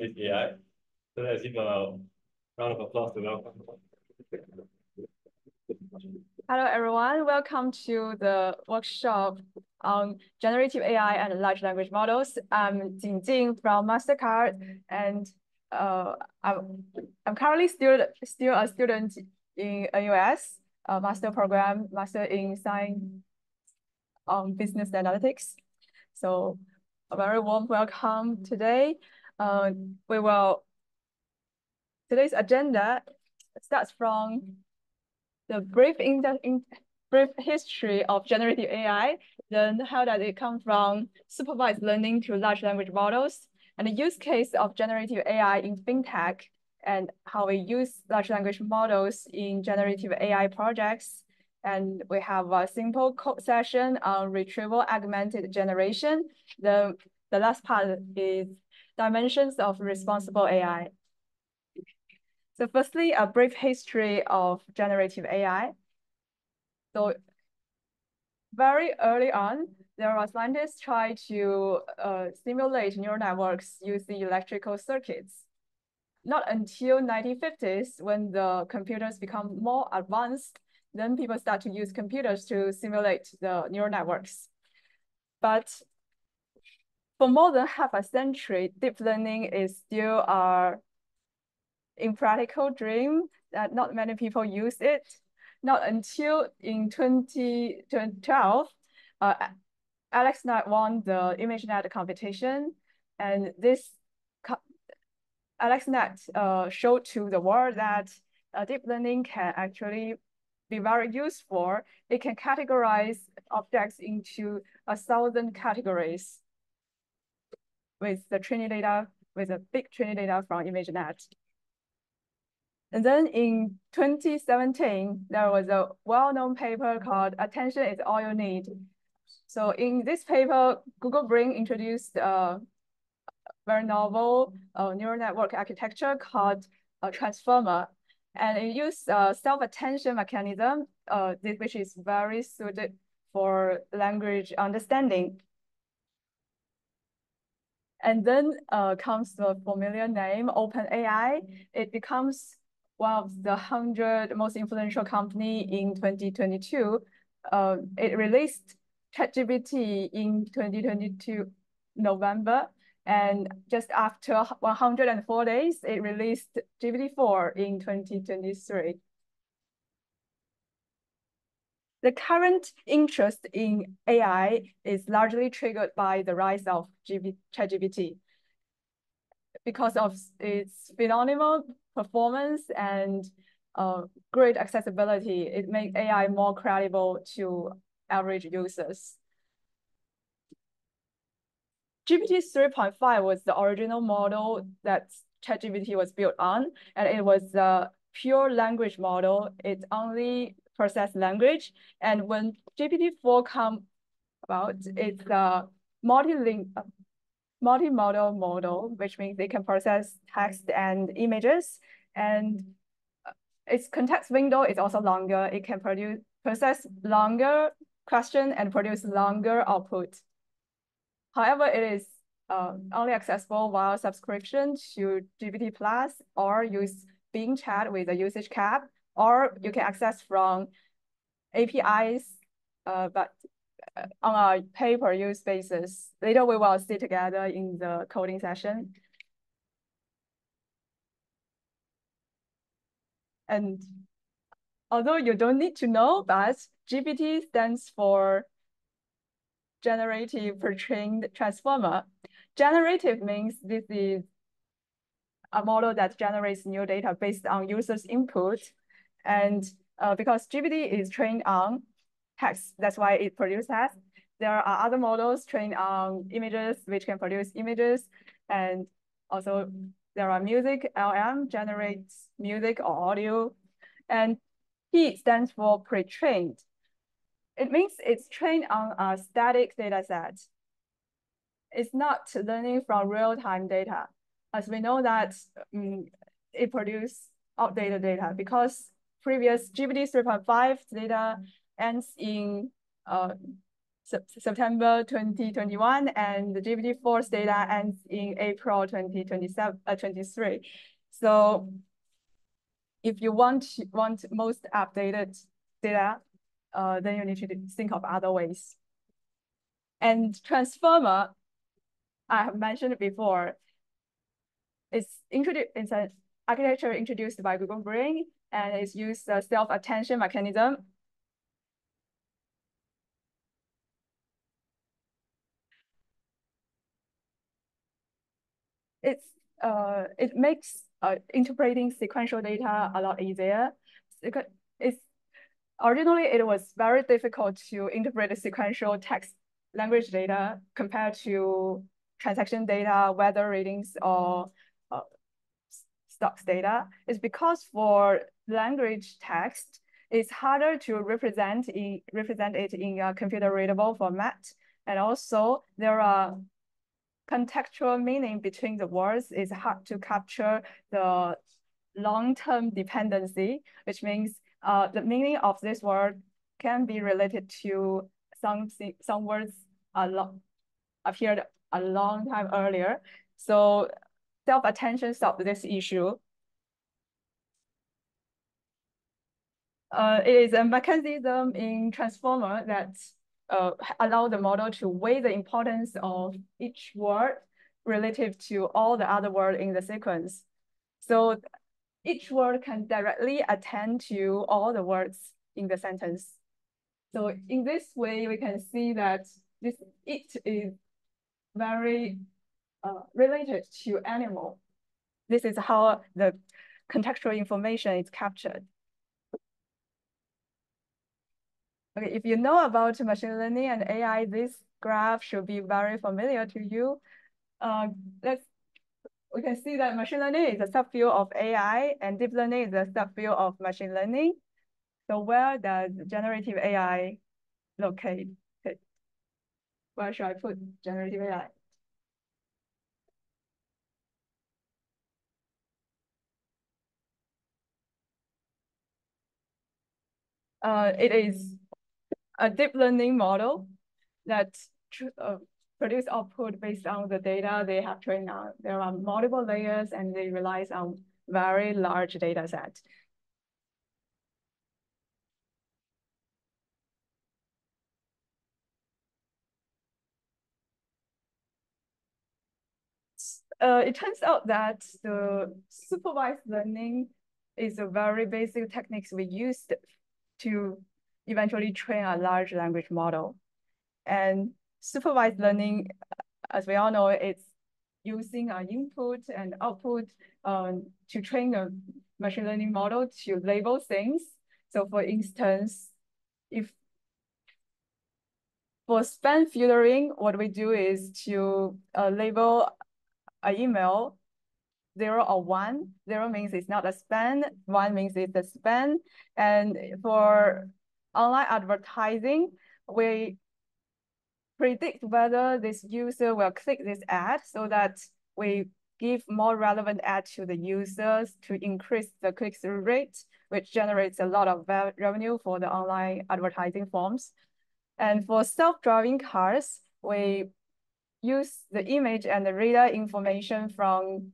AI. So let's give a round of applause to welcome. Hello, everyone. Welcome to the workshop on generative AI and large language models. I'm Jing Jing from MasterCard, and uh, I'm, I'm currently still, still a student in NUS, a master program, master in science on business analytics. So a very warm welcome today. Uh, we will, today's agenda starts from the brief, in the, in, brief history of generative AI, then how does it come from supervised learning to large language models, and the use case of generative AI in fintech, and how we use large language models in generative AI projects. And we have a simple code session on retrieval augmented generation. The, the last part is dimensions of responsible AI. So firstly, a brief history of generative AI. So very early on, there were scientists try to uh, simulate neural networks using electrical circuits not until 1950s when the computers become more advanced, then people start to use computers to simulate the neural networks. But for more than half a century, deep learning is still a impractical dream that not many people use it. Not until in 2012, uh, AlexNet won the ImageNet competition, and this AlexNet uh, showed to the world that uh, deep learning can actually be very useful. It can categorize objects into a thousand categories with the training data, with a big training data from ImageNet. And then in 2017, there was a well-known paper called Attention is All You Need. So in this paper, Google Brain introduced a very novel uh, neural network architecture called a transformer. And it uses a self-attention mechanism, uh, which is very suited for language understanding. And then uh, comes the familiar name, OpenAI. It becomes one of the 100 most influential company in 2022. Uh, it released ChatGPT in 2022 November, and just after 104 days, it released GPT-4 in 2023. The current interest in AI is largely triggered by the rise of ChatGPT because of its phenomenal performance and uh, great accessibility. It makes AI more credible to average users. GPT 3.5 was the original model that ChatGPT was built on, and it was a pure language model. It only processed language. And when GPT-4 come about, it's a multi-link, multi-modal model, which means they can process text and images. And its context window is also longer. It can produce process longer question and produce longer output. However, it is uh, only accessible via subscription to GPT Plus or use Bing Chat with a usage cap, or you can access from APIs, uh, but uh, on a pay-per-use basis. Later, we will see together in the coding session. And although you don't need to know, but GPT stands for generative pre-trained transformer. Generative means this is a model that generates new data based on users' input. And uh, because GPT is trained on text, that's why it produces text. There are other models trained on images, which can produce images. And also there are MusicLM generates music or audio. And P stands for pre-trained. It means it's trained on a static data set. It's not learning from real-time data, as we know that um, it produces outdated data because previous GPT 3.5 data ends in uh, September 2021, and the GPT-4 data ends in April 2027, uh, 23. So if you want want most updated data, uh, then you need to think of other ways. And transformer, I have mentioned before, it's introduced. It's an architecture introduced by Google Brain, and it's used a self-attention mechanism. It's uh, it makes uh, interpreting sequential data a lot easier. It's originally it was very difficult to interpret sequential text language data compared to transaction data, weather readings, or uh, stocks data. It's because for language text, it's harder to represent in represent it in a computer readable format. And also there are contextual meaning between the words is hard to capture the long-term dependency, which means uh, the meaning of this word can be related to some some words a lot appeared a long time earlier. So self-attention solved this issue. Uh, it is a mechanism in transformer that uh, allow the model to weigh the importance of each word relative to all the other words in the sequence. So each word can directly attend to all the words in the sentence. So in this way, we can see that this it is very uh, related to animal. This is how the contextual information is captured. Okay, if you know about machine learning and AI, this graph should be very familiar to you. Uh, let's we can see that machine learning is a subfield of AI and deep learning is a subfield of machine learning. So where does generative AI locate? Where should I put generative AI? Uh, it is a deep learning model that uh, produce output based on the data they have trained on. There are multiple layers and they rely on very large data set. Uh, it turns out that the supervised learning is a very basic techniques we used to eventually train a large language model. And supervised learning, as we all know, it's using an input and output um, to train a machine learning model to label things. So for instance, if for spam filtering, what we do is to uh, label an email zero or one. Zero means it's not a spam, one means it's a spam. And for online advertising, we predict whether this user will click this ad so that we give more relevant ad to the users to increase the click-through rate, which generates a lot of revenue for the online advertising forms. And for self-driving cars, we use the image and the radar information from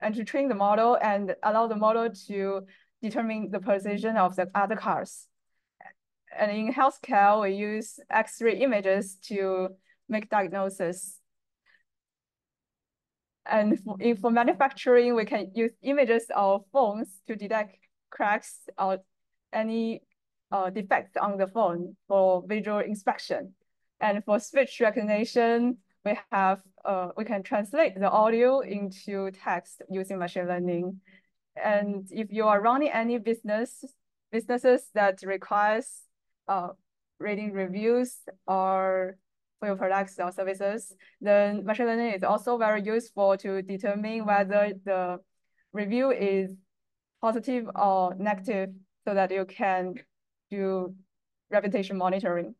and to train the model and allow the model to determine the position of the other cars. And in healthcare, we use X-ray images to make diagnosis. And for, for manufacturing, we can use images of phones to detect cracks or any uh, defects on the phone for visual inspection. And for speech recognition, we have uh, we can translate the audio into text using machine learning. And if you are running any business businesses that requires uh, reading reviews or for your products or services, then machine learning is also very useful to determine whether the review is positive or negative so that you can do reputation monitoring.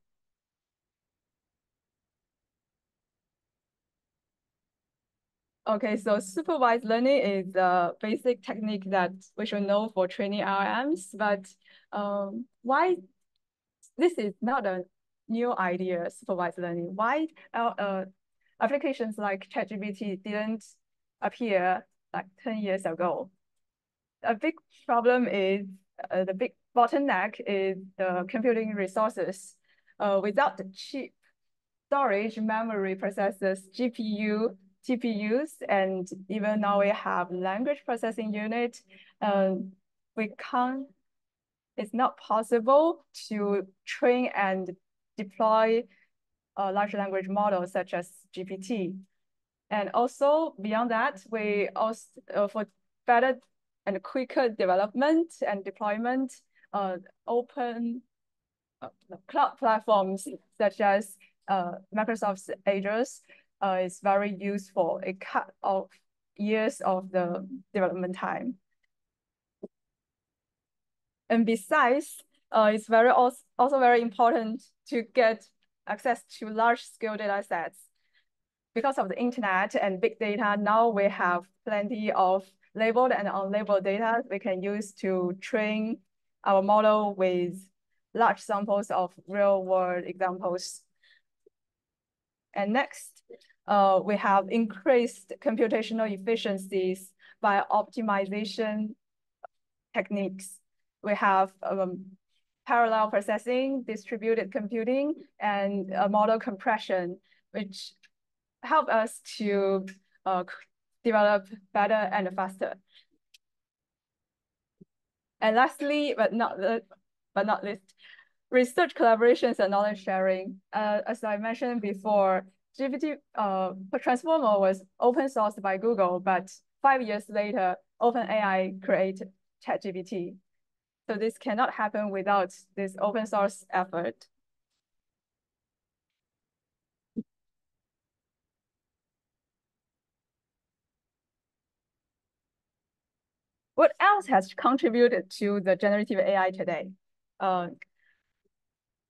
Okay, so supervised learning is a basic technique that we should know for training LLMs, but um, why this is not a new idea, supervised learning. Why uh, applications like ChatGPT didn't appear like 10 years ago? A big problem is uh, the big bottleneck is the computing resources. Uh, without the cheap storage, memory processors, GPU, TPUs, and even now we have language processing unit, uh, we can't, it's not possible to train and deploy a large language models such as GPT. And also beyond that, we also, uh, for better and quicker development and deployment, uh, open uh, cloud platforms such as uh, Microsoft's Azure uh, is very useful. It cut off years of the development time. And besides, uh, it's very also, also very important to get access to large scale data sets. Because of the internet and big data, now we have plenty of labeled and unlabeled data we can use to train our model with large samples of real world examples. And next, uh, we have increased computational efficiencies by optimization techniques. We have um, parallel processing, distributed computing, and uh, model compression, which help us to uh, develop better and faster. And lastly, but not but not least, research collaborations and knowledge sharing. Uh, as I mentioned before, GPT uh, Transformer was open sourced by Google, but five years later, OpenAI created ChatGPT. So this cannot happen without this open source effort. What else has contributed to the generative AI today? Uh,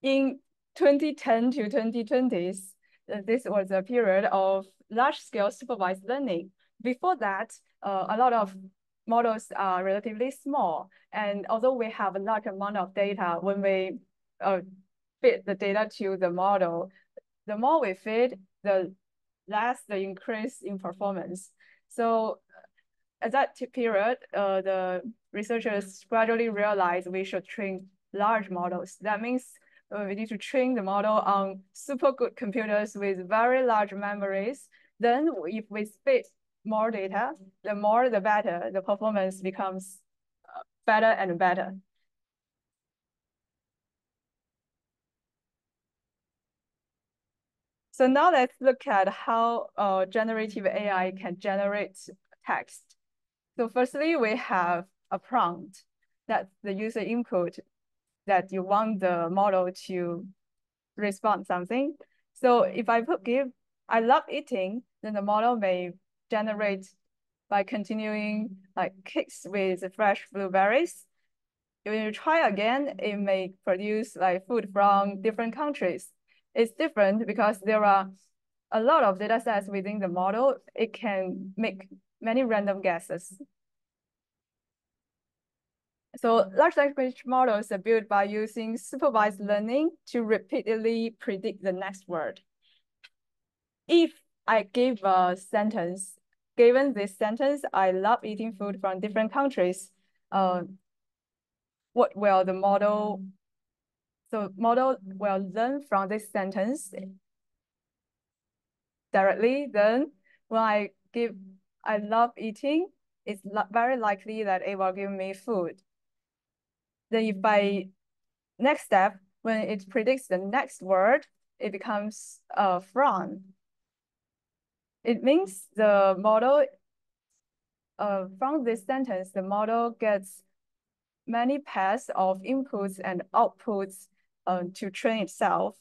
in 2010 to 2020s, uh, this was a period of large-scale supervised learning. Before that, uh, a lot of models are relatively small. And although we have a large amount of data, when we uh, feed the data to the model, the more we fit, the less the increase in performance. So at that period, uh, the researchers gradually realized we should train large models. That means uh, we need to train the model on super good computers with very large memories. Then if we spit more data, the more the better, the performance becomes uh, better and better. So now let's look at how uh, generative AI can generate text. So firstly, we have a prompt that's the user input that you want the model to respond something. So if I put give, I love eating, then the model may generate by continuing like cakes with fresh blueberries. When you try again, it may produce like food from different countries. It's different because there are a lot of data sets within the model. It can make many random guesses. So large language models are built by using supervised learning to repeatedly predict the next word. If I give a sentence, given this sentence, I love eating food from different countries, uh, what will the model, so model will learn from this sentence directly, then when I give I love eating, it's very likely that it will give me food. Then if by next step, when it predicts the next word, it becomes uh, from. It means the model, uh, from this sentence, the model gets many pairs of inputs and outputs uh, to train itself.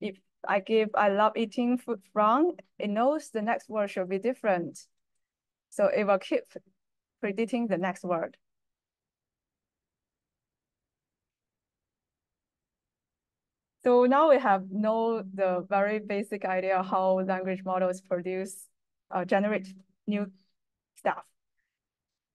If I give I love eating food from, it knows the next word should be different. So it will keep predicting the next word. So now we have know the very basic idea how language models produce, uh, generate new stuff.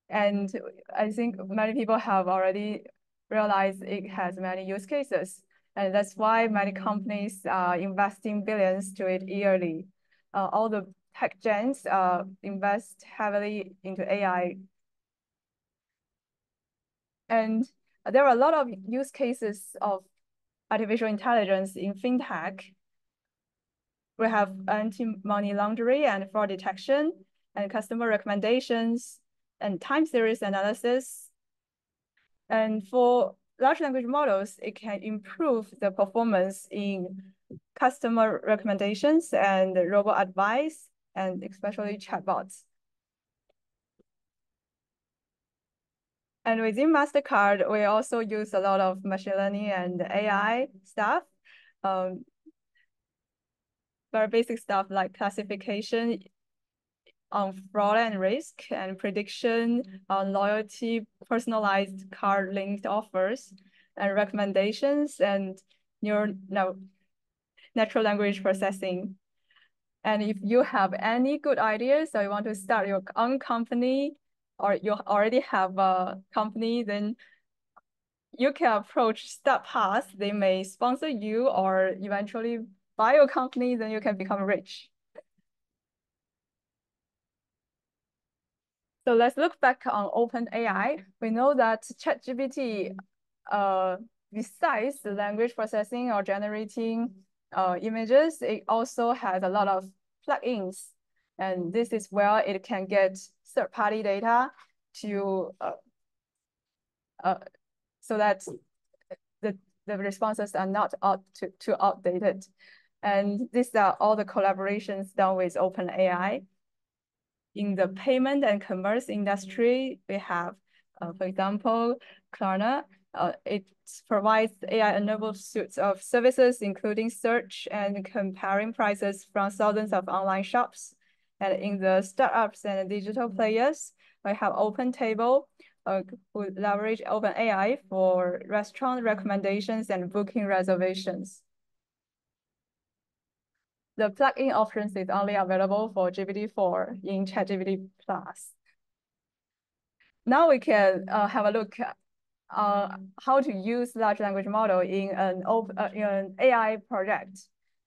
And I think many people have already realized it has many use cases. And that's why many companies are investing billions to it yearly. Uh, all the tech giants uh, invest heavily into AI. And there are a lot of use cases of artificial intelligence in fintech. We have anti-money laundering and fraud detection and customer recommendations and time series analysis. And for large language models, it can improve the performance in customer recommendations and robot advice, and especially chatbots. And within MasterCard, we also use a lot of machine learning and AI stuff. Um, very basic stuff like classification on fraud and risk and prediction on loyalty, personalized card linked offers and recommendations and neural, no, natural language processing. And if you have any good ideas or you want to start your own company, or you already have a company, then you can approach StartPath. They may sponsor you or eventually buy your company, then you can become rich. So let's look back on OpenAI. We know that ChatGPT, uh, besides the language processing or generating uh, images, it also has a lot of plugins. And this is where it can get third-party data to uh, uh, so that the, the responses are not out to, too outdated. And these are all the collaborations done with OpenAI. In the payment and commerce industry, we have, uh, for example, Klarna. Uh, it provides AI-enabled suites of services, including search and comparing prices from thousands of online shops. And in the startups and digital players, we have OpenTable, uh, who leverage OpenAI for restaurant recommendations and booking reservations. The plugin options is only available for GPT-4 in ChatGPT Plus. Now we can uh, have a look at uh, how to use large language model in an, uh, in an AI project.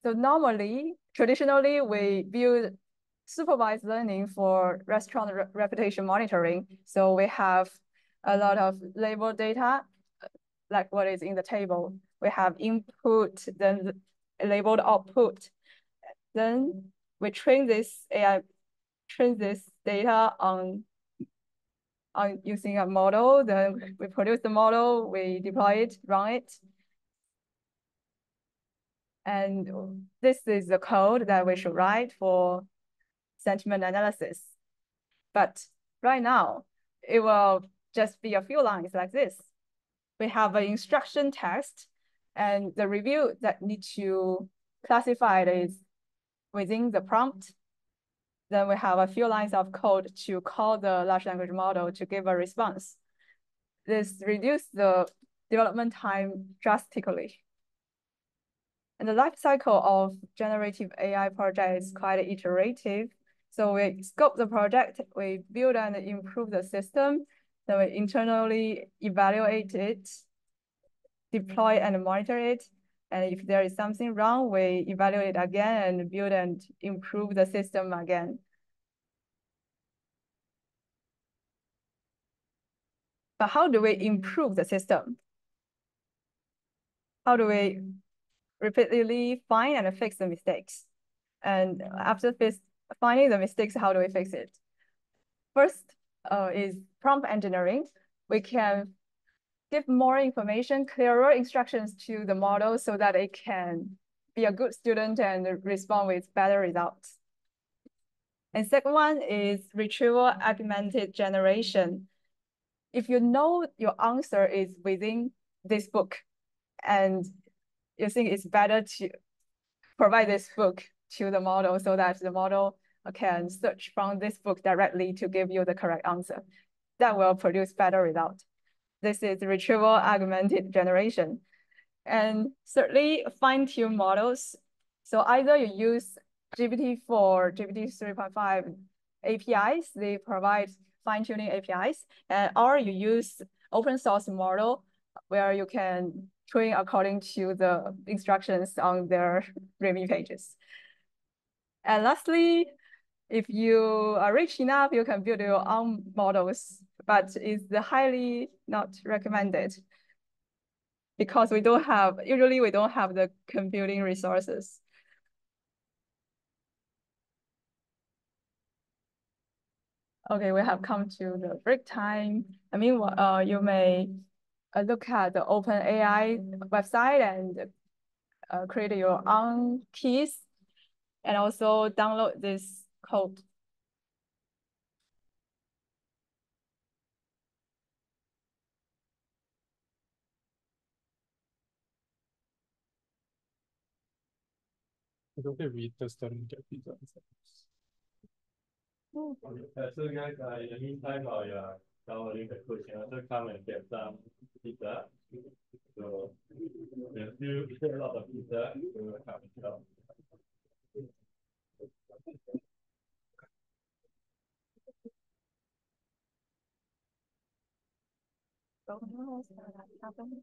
So normally, traditionally, we build supervised learning for restaurant re reputation monitoring. So we have a lot of label data, uh, like what is in the table. We have input, then labeled output. Then we train this AI, train this data on, on using a model. Then we produce the model, we deploy it, run it. And this is the code that we should write for sentiment analysis. But right now, it will just be a few lines like this. We have an instruction text and the review that need to classify it is within the prompt. Then we have a few lines of code to call the large language model to give a response. This reduces the development time drastically. And the life cycle of generative AI project is quite iterative. So we scope the project, we build and improve the system, then we internally evaluate it, deploy and monitor it. And if there is something wrong, we evaluate again and build and improve the system again. But how do we improve the system? How do we repeatedly find and fix the mistakes? And after this, finding the mistakes, how do we fix it? First uh, is prompt engineering. We can give more information, clearer instructions to the model so that it can be a good student and respond with better results. And second one is retrieval augmented generation. If you know your answer is within this book and you think it's better to provide this book to the model so that the model can search from this book directly to give you the correct answer. That will produce better result. This is retrieval augmented generation. And thirdly, fine-tune models. So either you use GPT-4, GPT 3.5 APIs, they provide fine-tuning APIs, and, or you use open source model where you can train according to the instructions on their README pages. And lastly, if you are rich enough, you can build your own models, but it's highly not recommended because we don't have, usually we don't have the computing resources. Okay, we have come to the break time. I mean, uh, you may uh, look at the OpenAI website and uh, create your own keys and also download this code. I don't read the studying get pizza. Uh, so guys, uh, in the meantime, while you're downloading the code, can also come and get some pizza. So there's still, still a lot of pizza to come and help. Broken house, that happened.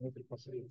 Muito possível.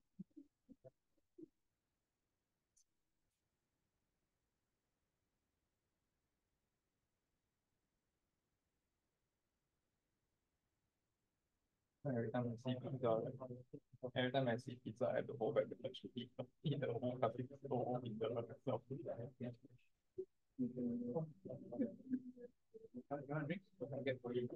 Every time I see pizza, oh every time I see pizza, I have to hold back the touch to eat, the whole classic, the whole pizza by myself. Can I drink? Can I get for you?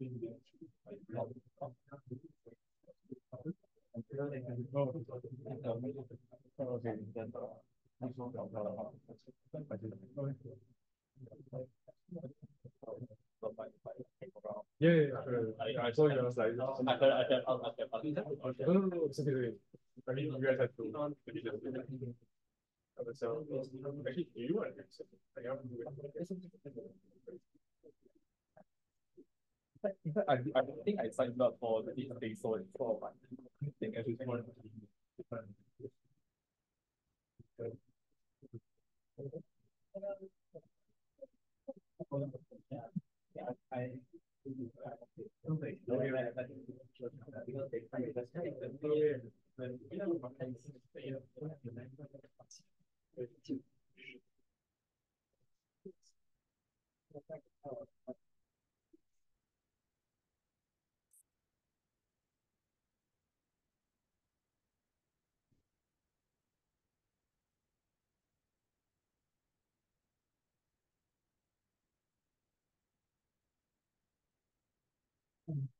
Yeah, yeah, sure. I, I saw you, I was like. I heard, I heard, I heard, I heard. No, no, no, it's okay. I mean, you guys to. drink something? I have to do it. But in fact, I, I don't think I signed up for the thing, so it's all thing, I think I just want.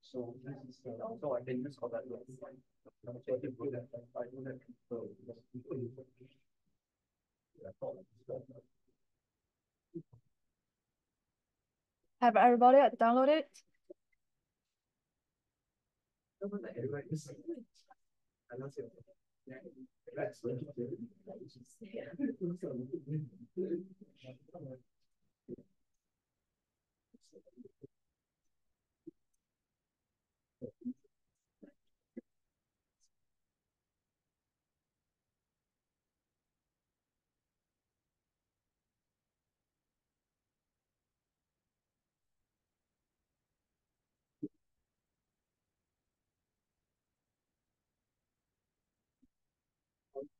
So this is, uh, so I can use all that. So I can put that, I do that. so, Yeah, I thought it's, uh, Have everybody downloaded? It.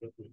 Gracias.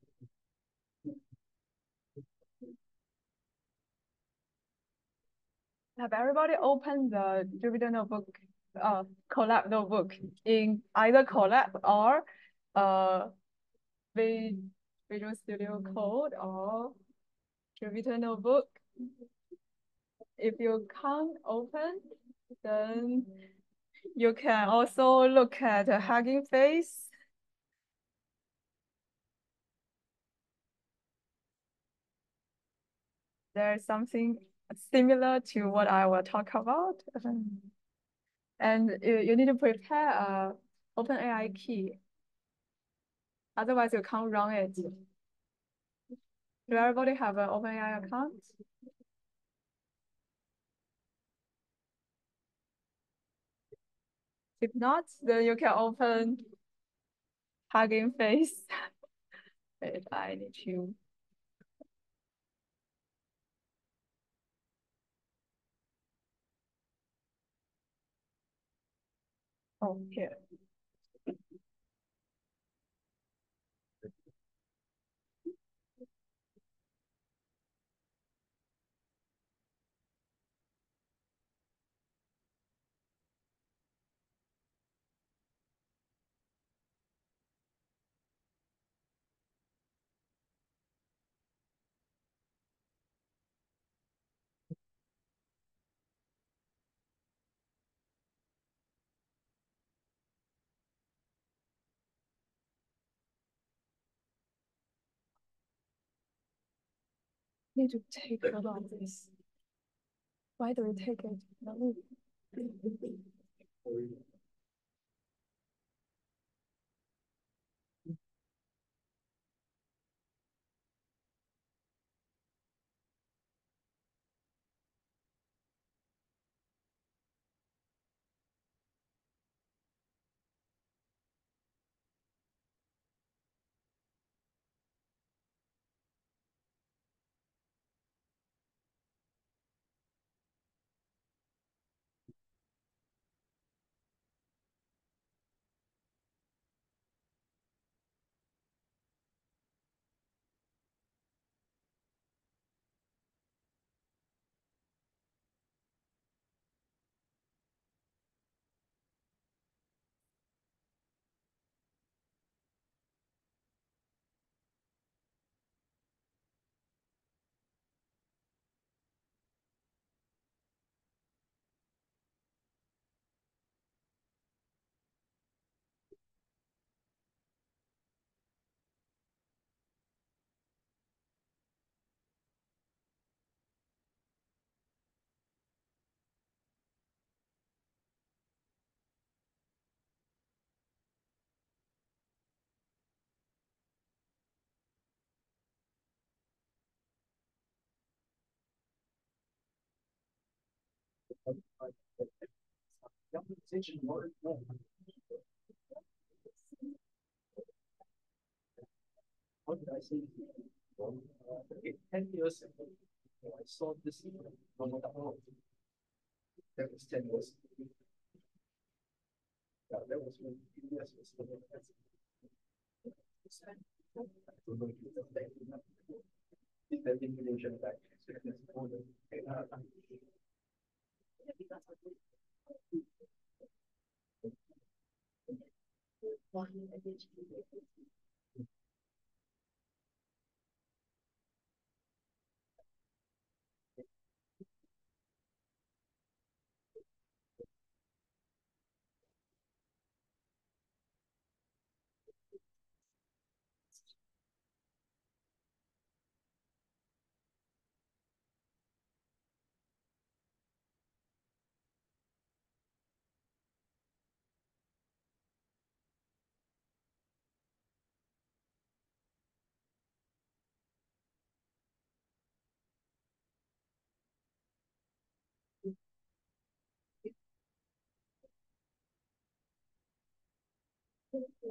Have everybody opened the Jupyter Notebook, uh, Colab notebook in either Colab or uh, Vi- Visual Studio Code or Jupyter Notebook? If you can't open, then you can also look at Hugging Face. There's something similar to what I will talk about. Um, And you, you need to prepare a OpenAI key. Otherwise, you can't run it. Do everybody have an OpenAI account? If not, then you can open Hugging Face. Wait, I need to. Oh, Need to take a lot of this. Why do we take it? What did I say? Okay, ten years ago, I saw this. That was ten years. Yeah, that was when PBS was. Also it's, then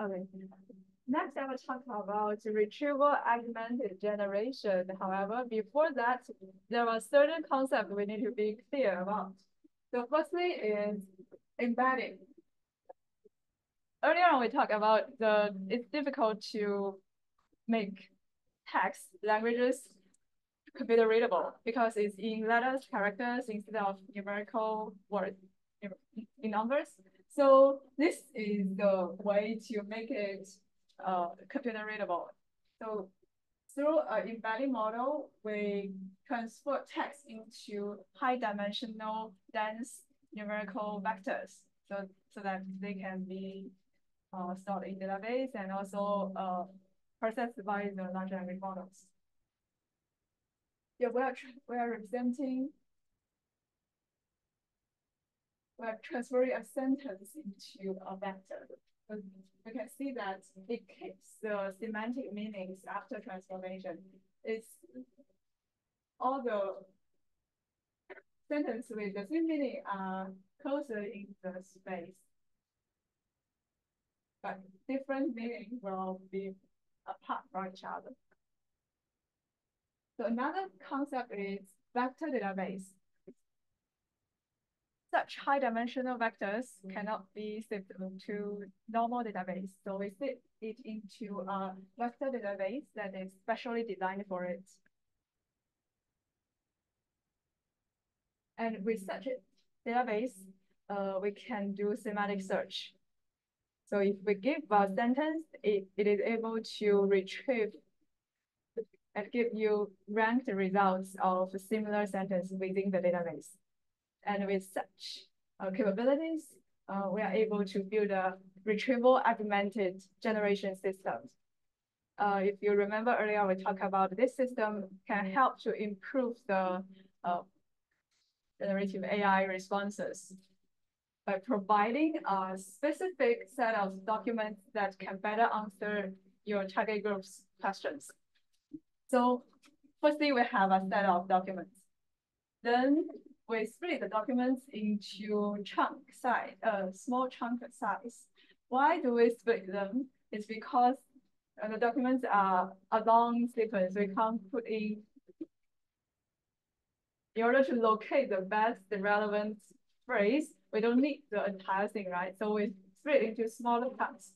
Okay. Next, I will talk about retrieval augmented generation. However, before that, there are certain concepts we need to be clear about. So firstly is embedding. Earlier on, we talked about the, it's difficult to make text languages computer readable because it's in letters, characters instead of numerical words in, numbers. So this is the way to make it uh, computer readable. So through an embedding model, we transfer text into high dimensional dense numerical vectors. So, so that they can be uh, stored in database and also uh, processed by the large language models. Yeah, we are, we are representing we're transferring a sentence into a vector. We can see that it keeps the semantic meanings after transformation. It's all the sentences with the same meaning are closer in the space. But different meaning will be apart from each other. So another concept is vector database such high dimensional vectors cannot be saved to normal database. So we fit it into a vector database that is specially designed for it. And with such a database, uh, we can do semantic search. So if we give a sentence, it, it is able to retrieve and give you ranked results of similar sentence within the database. And with such uh, capabilities, uh, we are able to build a retrieval augmented generation system. Uh, if you remember earlier, we talked about this system can help to improve the uh, generative AI responses by providing a specific set of documents that can better answer your target group's questions. So firstly, we have a set of documents. Then we split the documents into chunk size, uh, small chunk size. Why do we split them? It's because uh, the documents are a long sequence. We can't put in, in order to locate the best relevant phrase, we don't need the entire thing, right? So we split into smaller parts.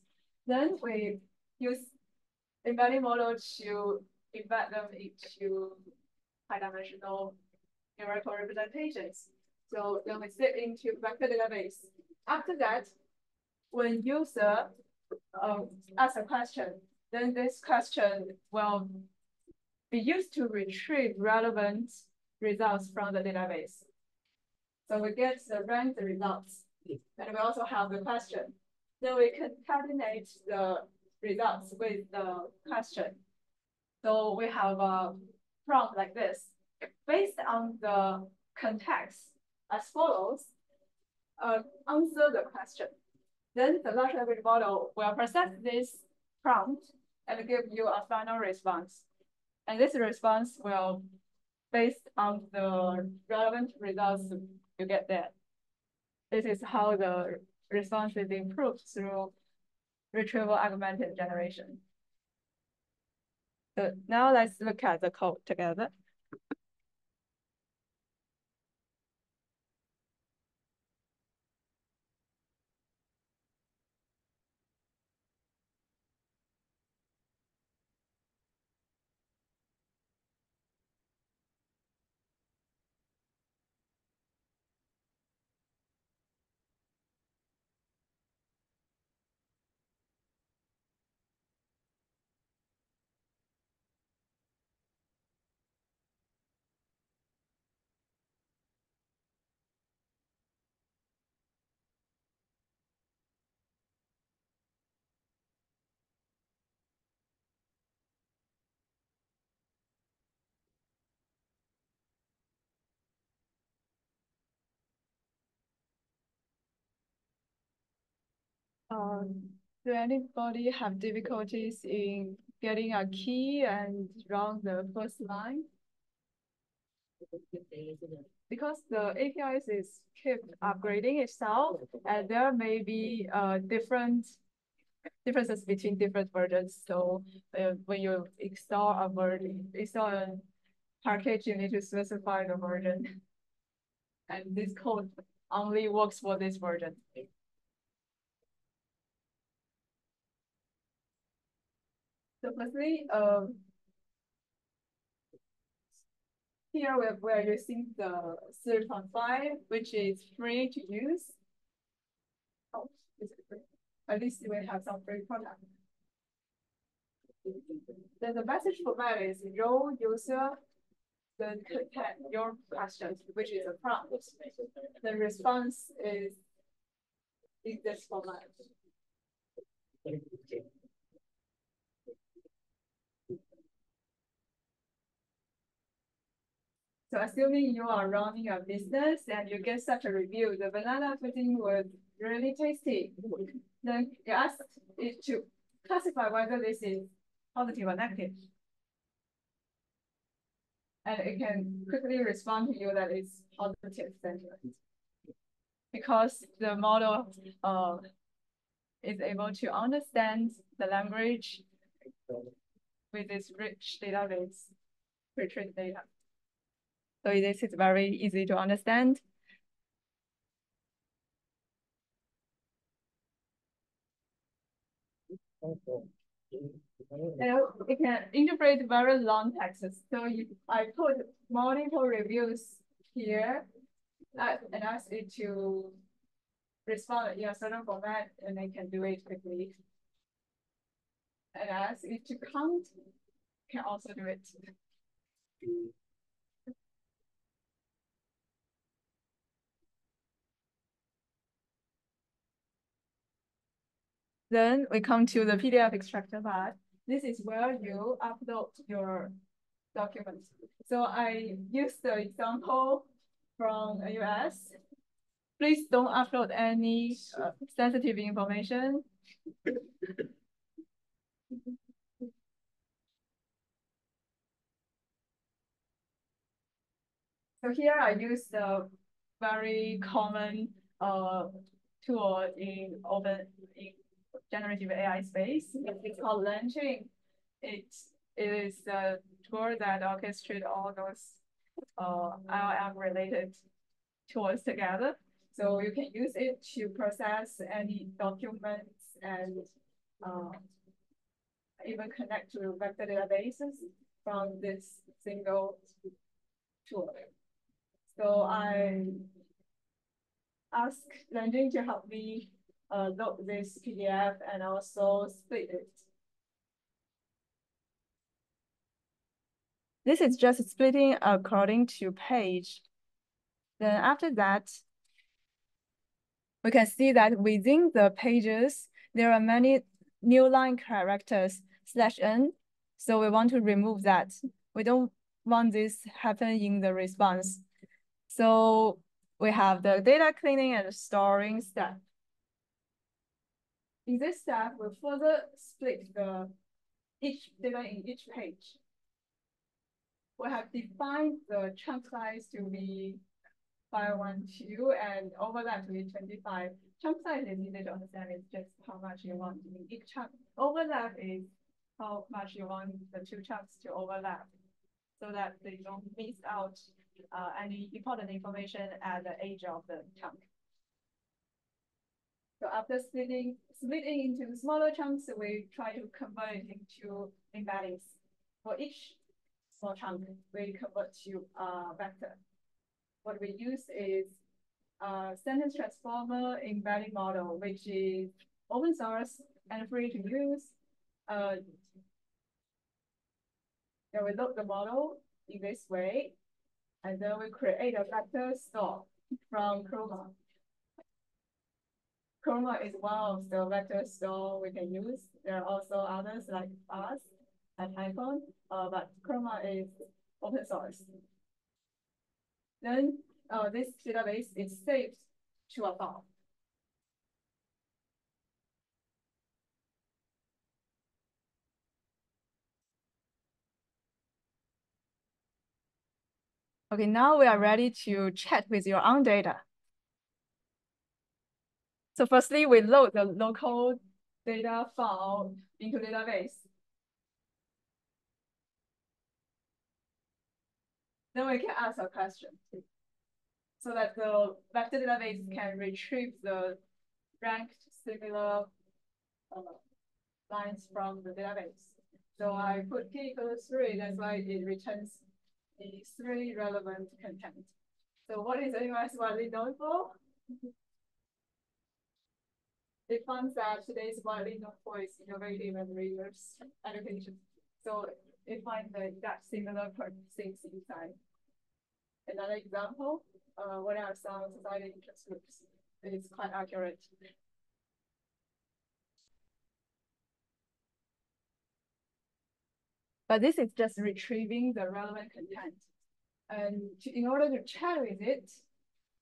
Then we use embedding model to embed them into high-dimensional numerical representations. So then we sit into vector database. After that, when user uh, asks a question, then this question will be used to retrieve relevant results from the database. So we get the ranked results, and we also have the question. Then we concatenate the results with the question. So we have a prompt like this. Based on the context as follows, uh, answer the question. Then the large language model will process this prompt and give you a final response. And this response will, based on the relevant results you get there. This is how the response is improved through retrieval augmented generation. So now let's look at the code together. Um, do anybody have difficulties in getting a key and run the first line? Because the APIs is keep upgrading itself, and there may be uh different differences between different versions. So uh, when you install a version, install a package, you need to specify the version. And this code only works for this version. So firstly, um, here we're, we're using the 3.5, which is free to use. Oh, is it free? At least we have some free product. Then the message format is your user, then content your questions, which is a prompt. The response is in this format. So assuming you are running a business and you get such a review, the banana pudding was really tasty. Then you ask it to classify whether this is positive or negative. And it can quickly respond to you that it's positive sentiment. Because the model uh, is able to understand the language with this rich database, pre-trained data. So this is very easy to understand. And it can interpret very long texts. So you, I put multiple reviews here uh, and ask it to respond in a certain format and they can do it quickly. And ask it to count, can also do it. Then we come to the PDF extractor part. This is where you upload your documents. So I use the example from US. Please don't upload any uh, sensitive information. So here I use the very common uh, tool in open in generative AI space. It's called LangChain. It, it is a tool that orchestrates all those uh, LLM related tools together. So you can use it to process any documents and uh, even connect to vector databases from this single tool. So I ask LangChain to help me uh, load this PDF and also split it. This is just splitting according to page. Then after that, we can see that within the pages, there are many new line characters slash n. So we want to remove that. We don't want this happen in the response. So we have the data cleaning and storing step. In this step, we further split the each data in each page. We have defined the chunk size to be 512 and overlap to be 25. Chunk size is easy to understand, it's just how much you want in each chunk. Overlap is how much you want the two chunks to overlap so that they don't miss out uh, any important information at the edge of the chunk. So after splitting, splitting into smaller chunks, we try to convert it into embeddings. For each small chunk, we convert to a vector. What we use is a sentence transformer embedding model, which is open source and free to use. Uh, then we load the model in this way, and then we create a vector store from Chroma. Chroma is one of the vector store we can use. There are also others like us at Python, uh, but Chroma is open source. Then uh, this database is saved to a file. Okay, now we are ready to chat with your own data. So firstly, we load the local data file into database. Then we can ask a question so that the vector database can retrieve the ranked similar uh, lines from the database. So I put p equals three, that's why it returns the three relevant content. So what is AMS widely known for? It finds that today's widely known for is innovative and rigorous education. So it finds the exact similar things inside. Another example, uh, what are some society interest groups? It is quite accurate. But this is just retrieving the relevant content. And to, in order to chat with it,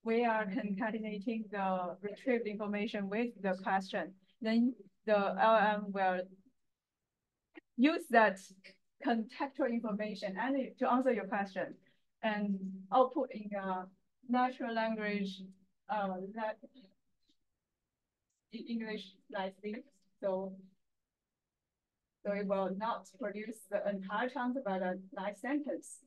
we are concatenating the retrieved information with the question. Then the LM will use that contextual information and to answer your question and output in a natural language uh, that English nicely. So, so it will not produce the entire chunk, but a nice sentence.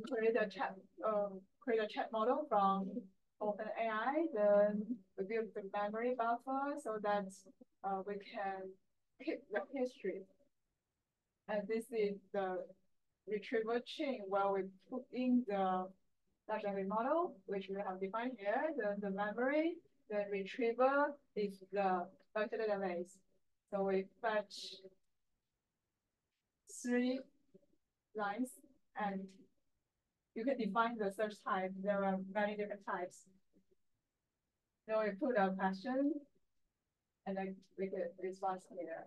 Create a chat, um, create a chat model from OpenAI, then we build the memory buffer so that uh, we can keep the history. And this is the retrieval chain where we put in the large language model, which we have defined here, then the memory, the retriever is the vector database. So we fetch three lines and you can define the search type. There are many different types. So we put a question and then we get response here.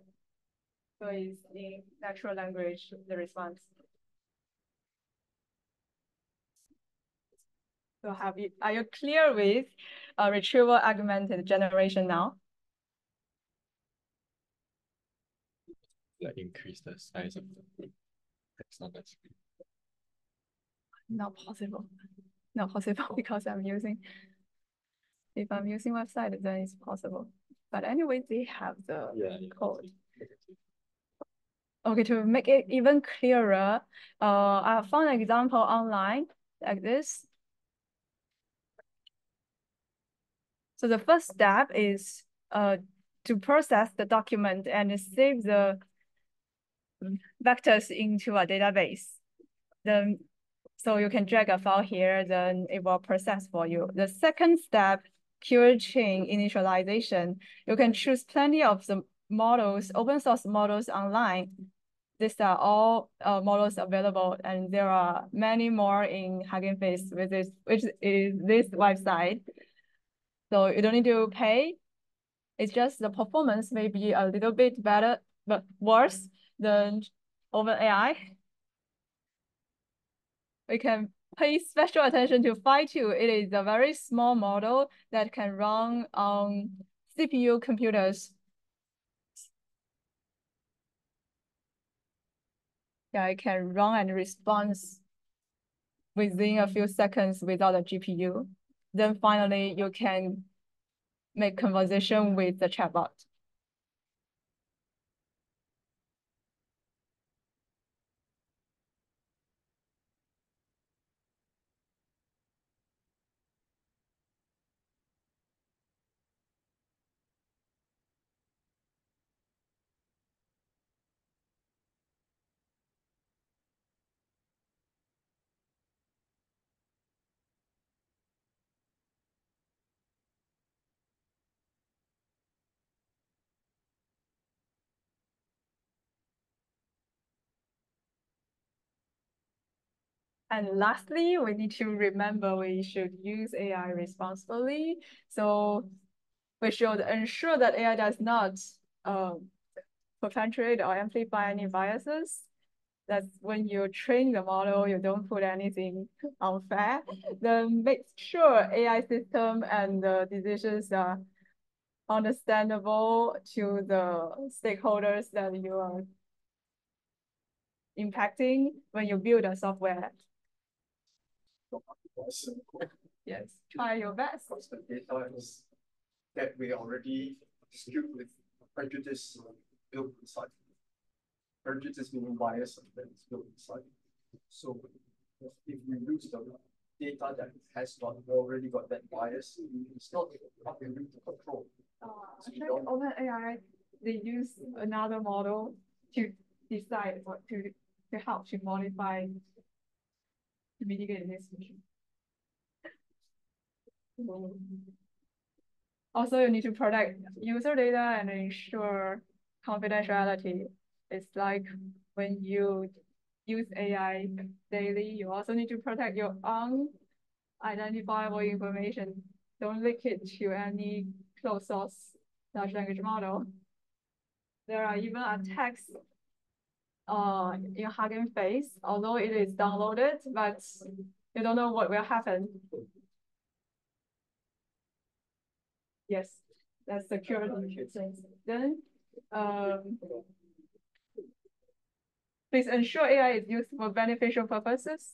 So it's in natural language, the response. So have you, are you clear with uh, retrieval augmented generation now? Like increase the size of the text on that screen. Not possible. Not possible because I'm using, if I'm using website, then it's possible. But anyway, they have the Yeah, code. Okay, to make it even clearer, uh, I found an example online like this. So the first step is uh, to process the document and save the vectors into a database. Then, so you can drag a file here, then it will process for you. The second step, query chain initialization. You can choose plenty of the models, open source models online. These are all uh, models available, and there are many more in Hugging Face, which is, which is this website. So you don't need to pay. It's just the performance may be a little bit better, but worse than OpenAI. We can pay special attention to Phi-2. It is a very small model that can run on CPU computers. Yeah, it can run and respond within a few seconds without a GPU. Then finally, you can make conversation with the chatbot. And lastly, we need to remember we should use AI responsibly. So we should ensure that AI does not um, perpetuate or amplify any biases. That's when you train the model, you don't put anything unfair. Then make sure AI system and the decisions are understandable to the stakeholders that you are impacting when you build a software. Yes, try your best. Because the data is that we already skewed with prejudice built inside. Prejudice meaning bias that is built inside. So if we use the data that has not already got that bias, it's not up to to control. Uh, actually, OpenAI, they use another model to decide what to to help to modify to mitigate this issue. Also, you need to protect user data and ensure confidentiality. It's like when you use AI daily, you also need to protect your own identifiable information. Don't leak it to any closed source large language model. There are even attacks uh, in Hugging Face, although it is downloaded, but you don't know what will happen. Yes, that's security things. Then, um, please ensure AI is used for beneficial purposes.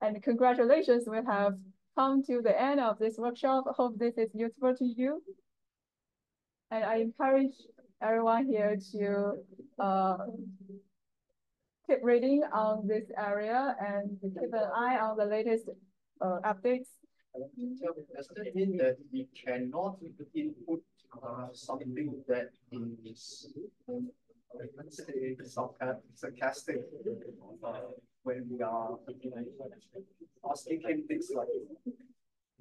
And congratulations, we have come to the end of this workshop. Hope this is useful to you. And I encourage everyone here to uh, keep reading on this area and keep an eye on the latest uh, updates does that mean that we cannot input uh, something that is, let's say, sarcastic uh, when we are asking him things like,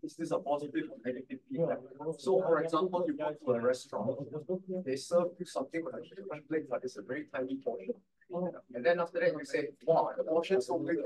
is this a positive or negative feedback? So, for example, you go to a restaurant, they serve you something on a plate, but it's a very tiny portion. And then after that, you say, wow, the portion is so big,